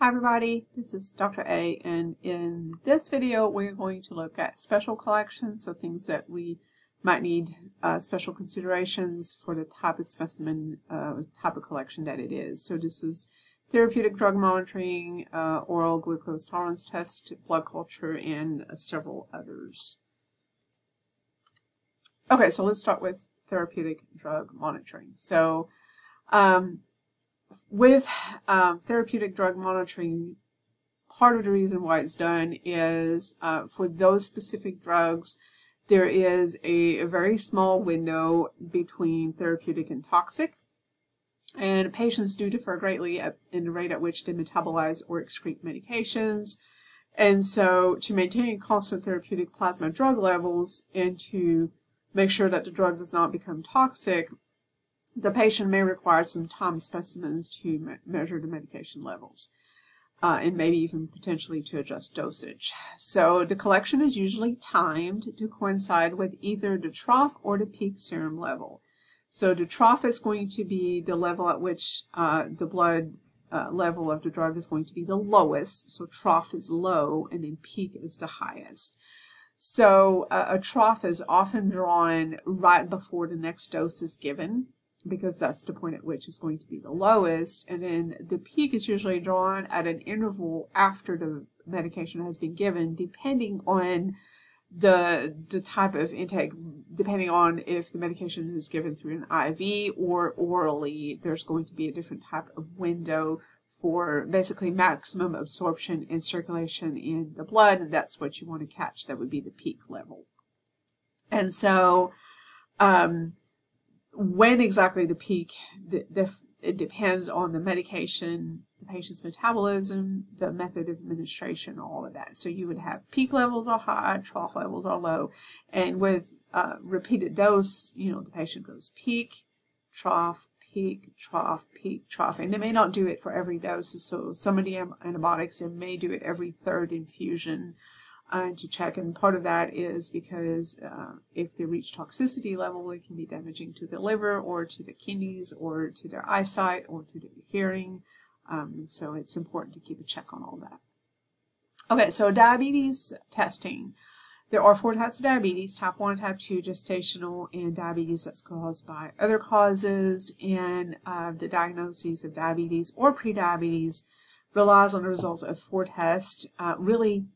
Hi everybody, this is Dr. A and in this video we're going to look at special collections, so things that we might need uh, special considerations for the type of specimen, uh, type of collection that it is. So this is therapeutic drug monitoring, uh, oral glucose tolerance test, blood culture, and several others. Okay, so let's start with therapeutic drug monitoring. So um, with um, therapeutic drug monitoring, part of the reason why it's done is uh, for those specific drugs, there is a, a, very small window between therapeutic and toxic. And patients do differ greatly at, in the rate at which they metabolize or excrete medications. And so to maintain constant therapeutic plasma drug levels and to make sure that the drug does not become toxic, the patient may require some time specimens to me measure the medication levels. Uh, and maybe even potentially to adjust dosage. So the collection is usually timed to coincide with either the trough or the peak serum level. So the trough is going to be the level at which uh, the blood uh, level of the drug is going to be the lowest. So trough is low and then peak is the highest. So uh, a trough is often drawn right before the next dose is given because that's the point at which it's going to be the lowest. And then the peak is usually drawn at an interval after the medication has been given, depending on the the type of intake, depending on if the medication is given through an IV or orally, there's going to be a different type of window for basically maximum absorption and circulation in the blood, and that's what you want to catch. That would be the peak level. And so, um, when exactly to peak, it depends on the medication, the patient's metabolism, the method of administration, all of that. So you would have peak levels are high, trough levels are low, and with uh, repeated dose, you know, the patient goes peak, trough, peak, trough, peak, trough, and they may not do it for every dose. So some of the antibiotics, may do it every third infusion uh, to check. And part of that is because uh, if they reach toxicity level, it can be damaging to the liver or to the kidneys or to their eyesight or to their hearing. Um, so it's important to keep a check on all that. Okay, so diabetes testing. There are four types of diabetes, type 1, type 2, gestational, and diabetes that's caused by other causes. And uh, the diagnoses of diabetes or prediabetes relies on the results of four tests. Uh, really,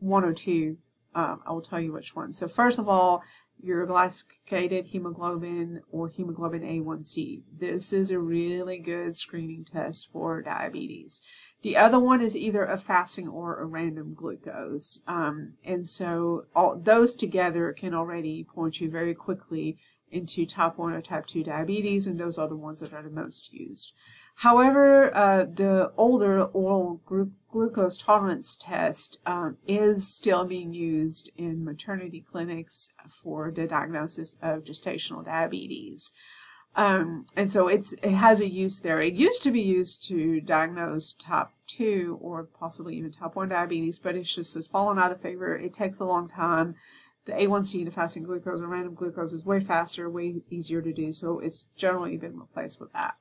one or two. Um, I will tell you which one. So first of all, your glycated hemoglobin or hemoglobin A1C. This is a really good screening test for diabetes. The other one is either a fasting or a random glucose. Um, and so all those together can already point you very quickly into type 1 or type 2 diabetes, and those are the ones that are the most used. However, uh, the older oral glucose tolerance test um, is still being used in maternity clinics for the diagnosis of gestational diabetes. Um, and so it's it has a use there. It used to be used to diagnose type 2 or possibly even type 1 diabetes, but it's just has fallen out of favor. It takes a long time. The A1C, the fasting glucose, or random glucose is way faster, way easier to do, so it's generally been replaced with that.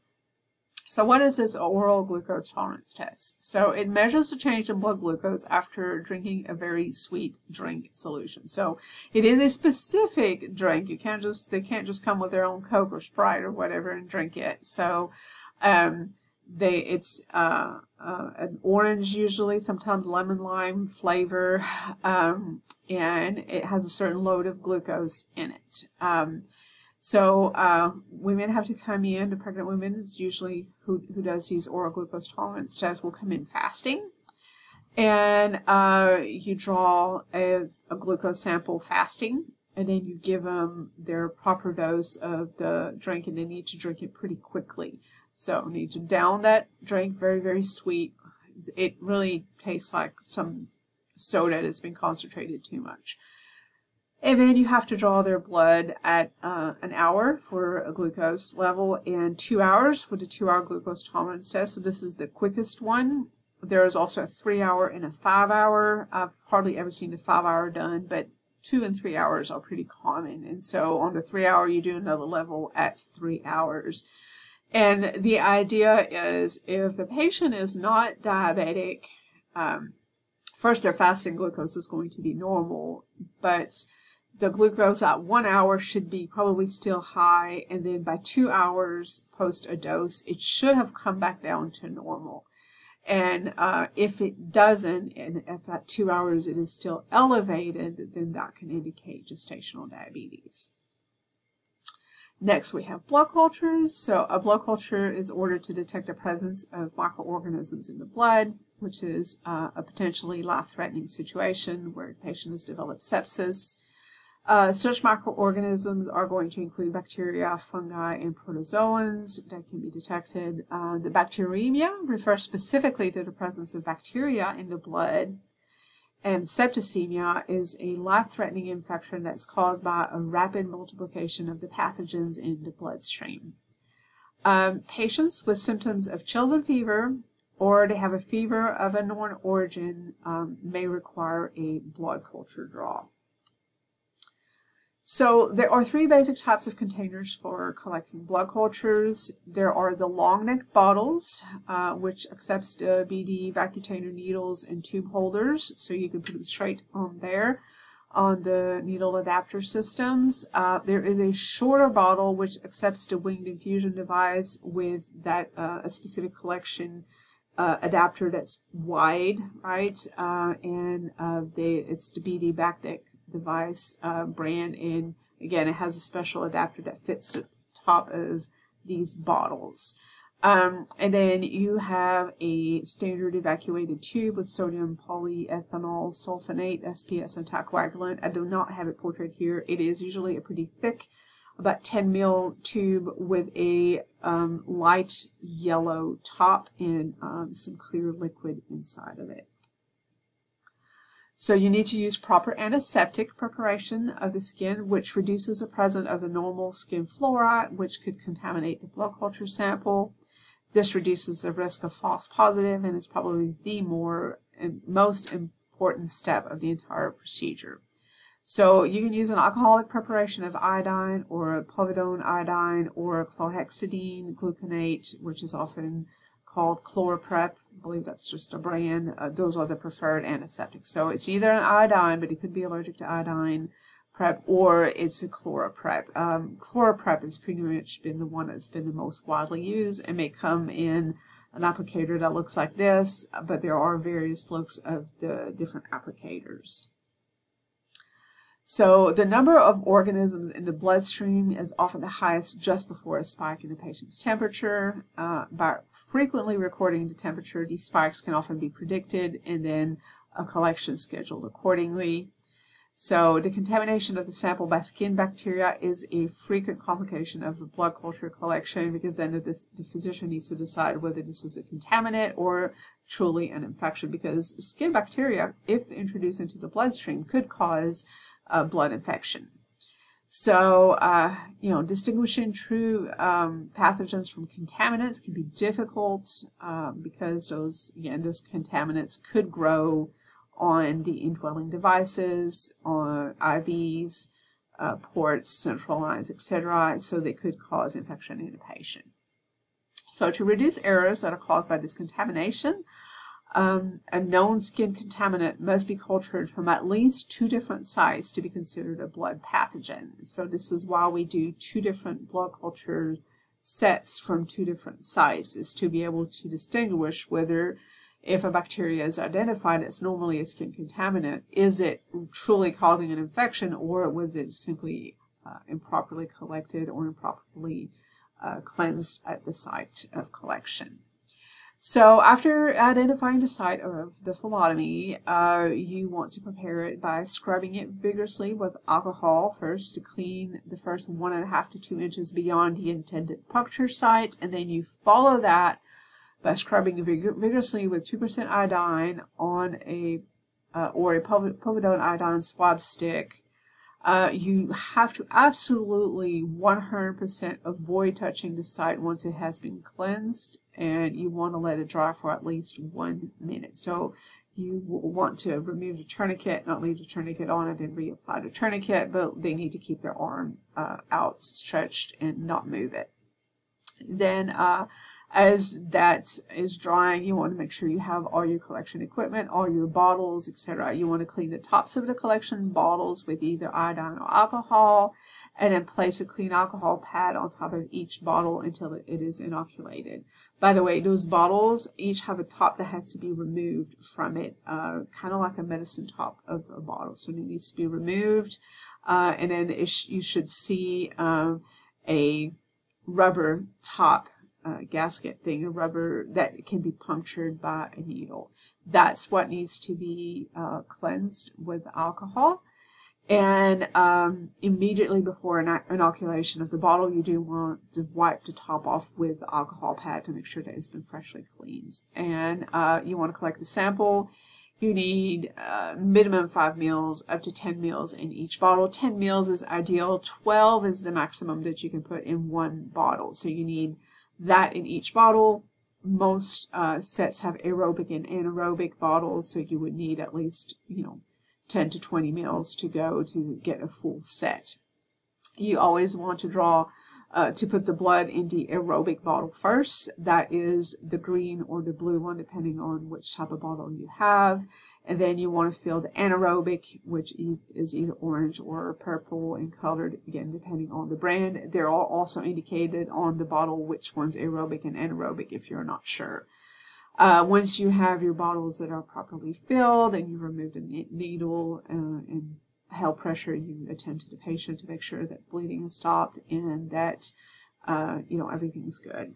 So what is this oral glucose tolerance test? So it measures the change in blood glucose after drinking a very sweet drink solution. So it is a specific drink. You can't just, they can't just come with their own Coke or Sprite or whatever and drink it. So, um, they, it's, uh, uh, an orange usually, sometimes lemon lime flavor, um, and it has a certain load of glucose in it. Um, so uh, women have to come in, pregnant women is usually who, who does these oral glucose tolerance tests will come in fasting. And uh, you draw a, a glucose sample fasting and then you give them their proper dose of the drink and they need to drink it pretty quickly. So need to down that drink, very, very sweet. It really tastes like some soda that's been concentrated too much. And then you have to draw their blood at uh, an hour for a glucose level and two hours for the two hour glucose tolerance test. So this is the quickest one. There is also a three hour and a five hour. I've hardly ever seen a five hour done, but two and three hours are pretty common. And so on the three hour, you do another level at three hours. And the idea is if the patient is not diabetic, um, first their fasting glucose is going to be normal, but the glucose at one hour should be probably still high, and then by two hours post a dose, it should have come back down to normal. And uh, if it doesn't, and if at two hours it is still elevated, then that can indicate gestational diabetes. Next, we have blood cultures. So a blood culture is ordered to detect the presence of microorganisms in the blood, which is uh, a potentially life-threatening situation where the patient has developed sepsis. Uh, such microorganisms are going to include bacteria, fungi, and protozoans that can be detected. Uh, the bacteremia refers specifically to the presence of bacteria in the blood, and septicemia is a life-threatening infection that's caused by a rapid multiplication of the pathogens in the bloodstream. Um, patients with symptoms of chills and fever, or they have a fever of unknown origin, um, may require a blood culture draw. So there are three basic types of containers for collecting blood cultures. There are the long neck bottles, uh, which accepts the BD Vacutainer needles and tube holders, so you can put them straight on there on the needle adapter systems. Uh, there is a shorter bottle which accepts the winged infusion device with that uh, a specific collection uh, adapter that's wide, right? Uh, and uh, they, it's the BD Bactec device uh, brand and again it has a special adapter that fits the top of these bottles. Um, and then you have a standard evacuated tube with sodium polyanethol sulfonate, SPS, and anticoagulant. I do not have it portrayed here. It is usually a pretty thick, about 10 mil tube with a um, light yellow top and um, some clear liquid inside of it. So you need to use proper antiseptic preparation of the skin, which reduces the presence of the normal skin flora, which could contaminate the blood culture sample. This reduces the risk of false positive and is probably the more most important step of the entire procedure. So you can use an alcoholic preparation of iodine or a povidone iodine or a chlorhexidine gluconate, which is often called ChloraPrep. I believe that's just a brand. Uh, those are the preferred antiseptics. So it's either an iodine, but it could be allergic to iodine prep, or it's a ChloraPrep. Um, ChloraPrep has pretty much been the one that's been the most widely used and may come in an applicator that looks like this, but there are various looks of the different applicators. So the number of organisms in the bloodstream is often the highest just before a spike in the patient's temperature. Uh, by frequently recording the temperature, these spikes can often be predicted and then a collection scheduled accordingly. So the contamination of the sample by skin bacteria is a frequent complication of the blood culture collection because then the, the physician needs to decide whether this is a contaminant or truly an infection because skin bacteria, if introduced into the bloodstream, could cause uh, blood infection. So, uh, you know, distinguishing true um, pathogens from contaminants can be difficult um, because those, again, those contaminants could grow on the indwelling devices, on IVs, uh, ports, central lines, etc. So they could cause infection in a patient. So to reduce errors that are caused by discontamination, um, a known skin contaminant must be cultured from at least two different sites to be considered a blood pathogen. So this is why we do two different blood culture sets from two different sites, is to be able to distinguish whether if a bacteria is identified as normally a skin contaminant, is it truly causing an infection or was it simply uh, improperly collected or improperly uh, cleansed at the site of collection. So after identifying the site of the phlebotomy, uh, you want to prepare it by scrubbing it vigorously with alcohol first to clean the first one and a half to two inches beyond the intended puncture site, and then you follow that by scrubbing vigorously with 2% iodine on a uh, or a povidone iodine swab stick uh, you have to absolutely 100% avoid touching the site once it has been cleansed and you want to let it dry for at least one minute. So you want to remove the tourniquet, not leave the tourniquet on it and reapply the tourniquet, but they need to keep their arm uh, outstretched and not move it. Then uh, as that is drying, you want to make sure you have all your collection equipment, all your bottles, etc. You want to clean the tops of the collection bottles with either iodine or alcohol, and then place a clean alcohol pad on top of each bottle until it is inoculated. By the way, those bottles each have a top that has to be removed from it, uh, kind of like a medicine top of a bottle. So it needs to be removed, uh, and then sh you should see um, a rubber top uh, gasket thing, a rubber that can be punctured by a needle. That's what needs to be uh, cleansed with alcohol. And um, immediately before an inoculation of the bottle, you do want to wipe the top off with the alcohol pad to make sure that it's been freshly cleaned. And uh, you want to collect the sample. You need uh, minimum 5 meals, up to 10 meals in each bottle. 10 meals is ideal. 12 is the maximum that you can put in one bottle. So you need that in each bottle. Most uh, sets have aerobic and anaerobic bottles, so you would need at least, you know, 10 to 20 mils to go to get a full set. You always want to draw uh, to put the blood in the aerobic bottle first. That is the green or the blue one, depending on which type of bottle you have. And then you want to fill the anaerobic, which is either orange or purple and colored, again, depending on the brand. They're all also indicated on the bottle which one's aerobic and anaerobic if you're not sure. Uh, once you have your bottles that are properly filled and you remove the needle uh, and held pressure, you attend to the patient to make sure that bleeding is stopped and that uh, you know everything's good.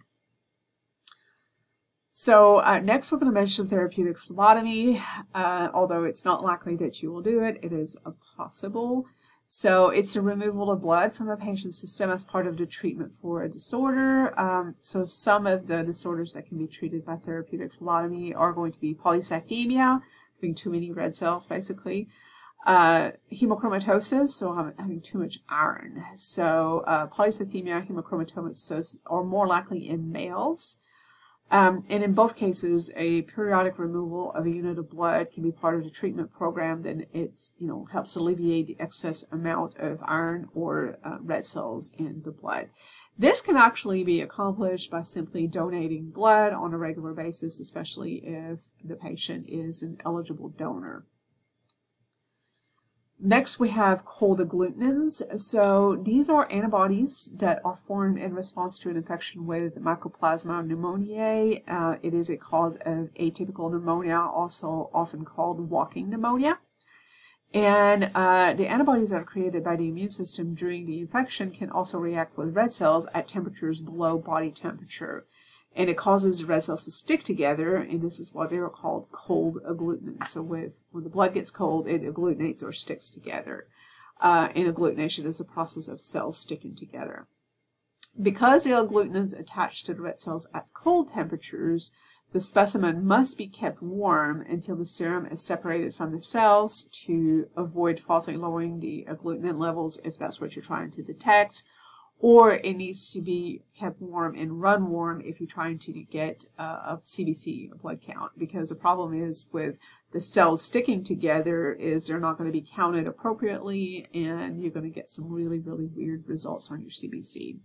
So uh, next we're going to mention therapeutic phlebotomy. Uh, although it's not likely that you will do it, it is possible. So it's a removal of blood from a patient's system as part of the treatment for a disorder. Um, so some of the disorders that can be treated by therapeutic phlebotomy are going to be polycythemia, having too many red cells basically, uh, hemochromatosis, so having too much iron. So uh, polycythemia, hemochromatosis are more likely in males. Um, and in both cases, a periodic removal of a unit of blood can be part of the treatment program. Then it, you know, helps alleviate the excess amount of iron or uh, red cells in the blood. This can actually be accomplished by simply donating blood on a regular basis, especially if the patient is an eligible donor. Next, we have cold agglutinins. So these are antibodies that are formed in response to an infection with Mycoplasma pneumoniae. Uh, it is a cause of atypical pneumonia, also often called walking pneumonia. And uh, the antibodies that are created by the immune system during the infection can also react with red cells at temperatures below body temperature and it causes the red cells to stick together, and this is what they are called cold agglutinins. So with when the blood gets cold, it agglutinates or sticks together. Uh, and agglutination is a process of cells sticking together. Because the agglutinins attach to the red cells at cold temperatures, the specimen must be kept warm until the serum is separated from the cells to avoid falsely lowering the agglutinin levels if that's what you're trying to detect or it needs to be kept warm and run warm if you're trying to get a CBC, a blood count, because the problem is with the cells sticking together is they're not going to be counted appropriately and you're going to get some really, really weird results on your CBC.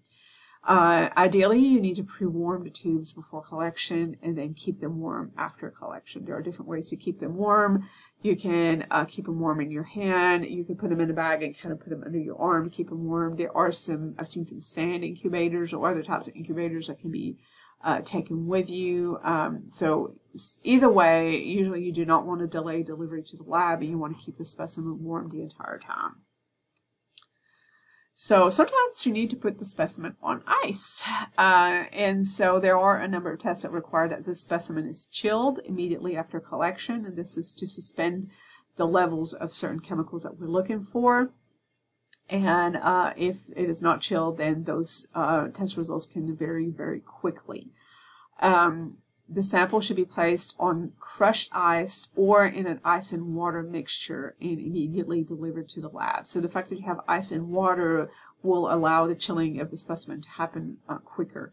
Uh, ideally, you need to pre-warm the tubes before collection and then keep them warm after collection. There are different ways to keep them warm. You can uh, keep them warm in your hand. You can put them in a bag and kind of put them under your arm to keep them warm. There are some, I've seen some sand incubators or other types of incubators that can be uh, taken with you. Um, so either way, usually you do not want to delay delivery to the lab and you want to keep the specimen warm the entire time. So sometimes you need to put the specimen on ice. Uh, and so there are a number of tests that require that the specimen is chilled immediately after collection. And this is to suspend the levels of certain chemicals that we're looking for. And uh, if it is not chilled, then those uh, test results can vary very quickly. Um, the sample should be placed on crushed ice or in an ice and water mixture and immediately delivered to the lab. So the fact that you have ice and water will allow the chilling of the specimen to happen uh, quicker.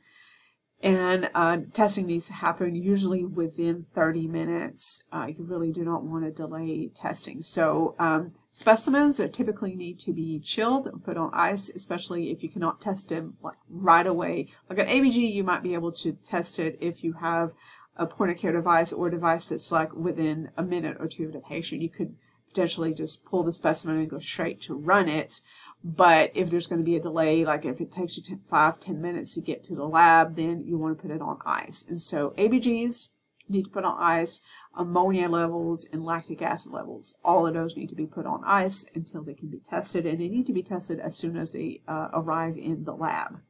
And uh, testing needs to happen usually within 30 minutes. Uh, you really do not want to delay testing. So um, specimens that typically need to be chilled and put on ice, especially if you cannot test them like right away. Like an ABG, you might be able to test it if you have a point of care device or a device that's like within a minute or two of the patient. You could potentially just pull the specimen and go straight to run it. But if there's going to be a delay, like if it takes you 10, 5, 10 minutes to get to the lab, then you want to put it on ice. And so ABGs need to put on ice, ammonia levels, and lactic acid levels. All of those need to be put on ice until they can be tested, and they need to be tested as soon as they uh, arrive in the lab.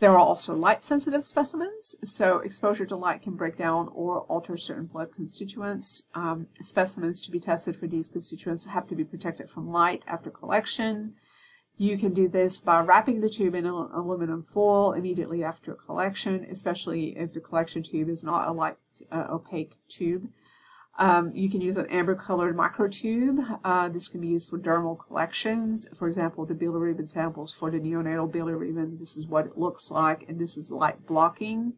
There are also light-sensitive specimens, so exposure to light can break down or alter certain blood constituents. Um, specimens to be tested for these constituents have to be protected from light after collection. You can do this by wrapping the tube in aluminum foil immediately after collection, especially if the collection tube is not a light uh, opaque tube. Um, you can use an amber colored microtube. Uh, this can be used for dermal collections. For example, the bilirubin samples for the neonatal bilirubin, this is what it looks like, and this is light blocking.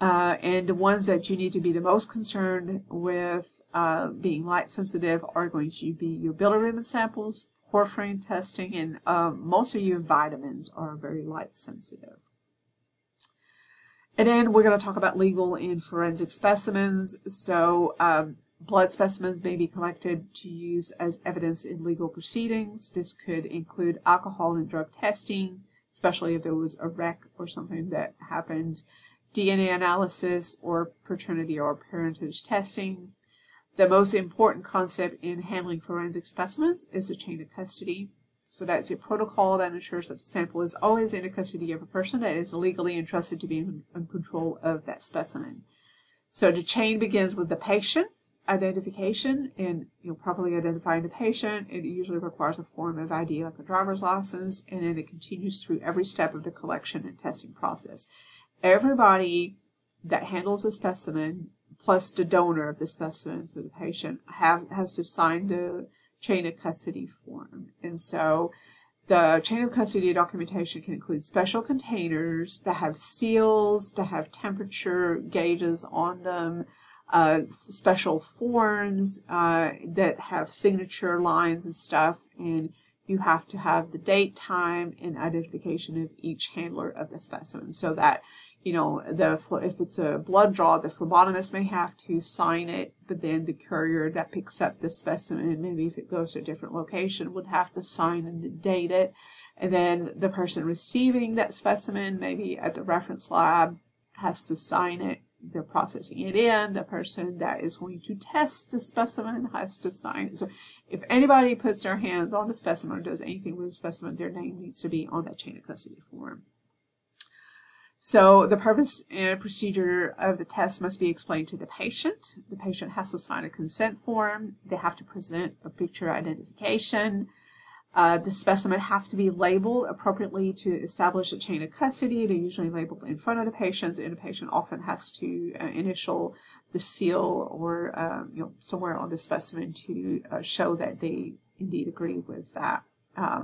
Uh, and the ones that you need to be the most concerned with uh, being light sensitive are going to be your bilirubin samples, porphyrin testing, and um, most of your vitamins are very light sensitive. And then we're going to talk about legal and forensic specimens. So um, blood specimens may be collected to use as evidence in legal proceedings. This could include alcohol and drug testing, especially if there was a wreck or something that happened, DNA analysis, or paternity or parentage testing. The most important concept in handling forensic specimens is the chain of custody. So that's a protocol that ensures that the sample is always in the custody of a person that is legally entrusted to be in, in control of that specimen. So the chain begins with the patient identification and you know properly identifying the patient. It usually requires a form of ID like a driver's license, and then it continues through every step of the collection and testing process. Everybody that handles a specimen plus the donor of the specimen, so the patient, have has to sign the chain of custody form. And so the chain of custody documentation can include special containers that have seals, that have temperature gauges on them, uh, special forms uh, that have signature lines and stuff, and you have to have the date, time, and identification of each handler of the specimen so that you know, the if it's a blood draw, the phlebotomist may have to sign it, but then the courier that picks up the specimen, maybe if it goes to a different location, would have to sign and date it. And then the person receiving that specimen, maybe at the reference lab, has to sign it. They're processing it in. The person that is going to test the specimen has to sign it. So if anybody puts their hands on the specimen or does anything with the specimen, their name needs to be on that chain of custody form. So the purpose and procedure of the test must be explained to the patient. The patient has to sign a consent form. They have to present a picture identification. Uh, the specimen have to be labeled appropriately to establish a chain of custody. They're usually labeled in front of the patient, and the patient often has to uh, initial the seal or um, you know somewhere on the specimen to uh, show that they indeed agree with that. Uh,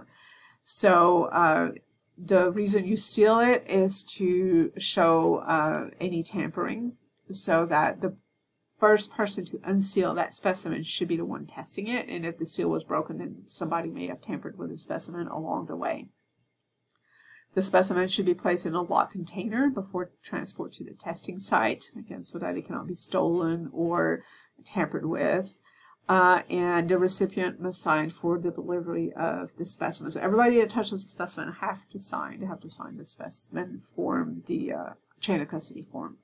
so uh, the reason you seal it is to show uh, any tampering so that the first person to unseal that specimen should be the one testing it. And if the seal was broken, then somebody may have tampered with the specimen along the way. The specimen should be placed in a locked container before transport to the testing site, again, so that it cannot be stolen or tampered with uh, and the recipient must sign for the delivery of the specimen. So everybody that touches the specimen have to sign. They have to sign the specimen form, the uh, chain of custody form.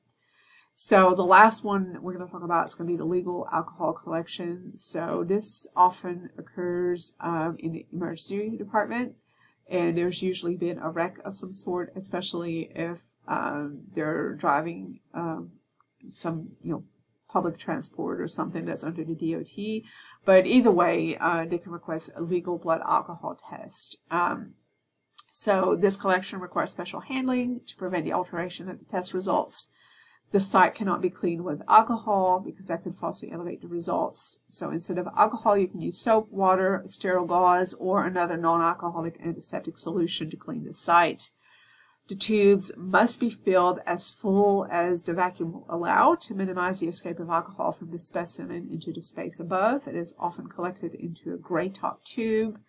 So the last one we're going to talk about is going to be the legal alcohol collection. So this often occurs um, in the emergency department, and there's usually been a wreck of some sort, especially if um, they're driving um, some you know public transport or something that's under the DOT. But either way, uh, they can request a legal blood alcohol test. Um, so this collection requires special handling to prevent the alteration of the test results. The site cannot be cleaned with alcohol because that could falsely elevate the results. So instead of alcohol, you can use soap, water, sterile gauze, or another non-alcoholic antiseptic solution to clean the site. The tubes must be filled as full as the vacuum will allow to minimize the escape of alcohol from the specimen into the space above. It is often collected into a gray top tube.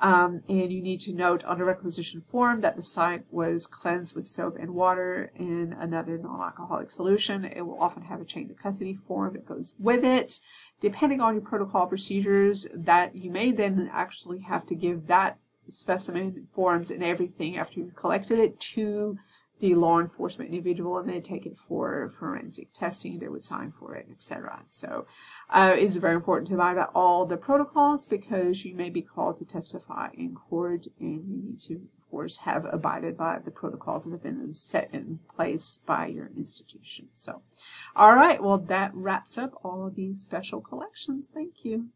Um, and you need to note on the requisition form that the site was cleansed with soap and water in another non-alcoholic solution. It will often have a chain of custody form that goes with it. Depending on your protocol procedures, that you may then actually have to give that specimen forms and everything after you've collected it to the law enforcement individual and they take it for forensic testing. They would sign for it, etc. So uh, it's very important to abide by all the protocols because you may be called to testify in court and you need to, of course, have abided by the protocols that have been set in place by your institution. So, all right, well, that wraps up all of these special collections. Thank you.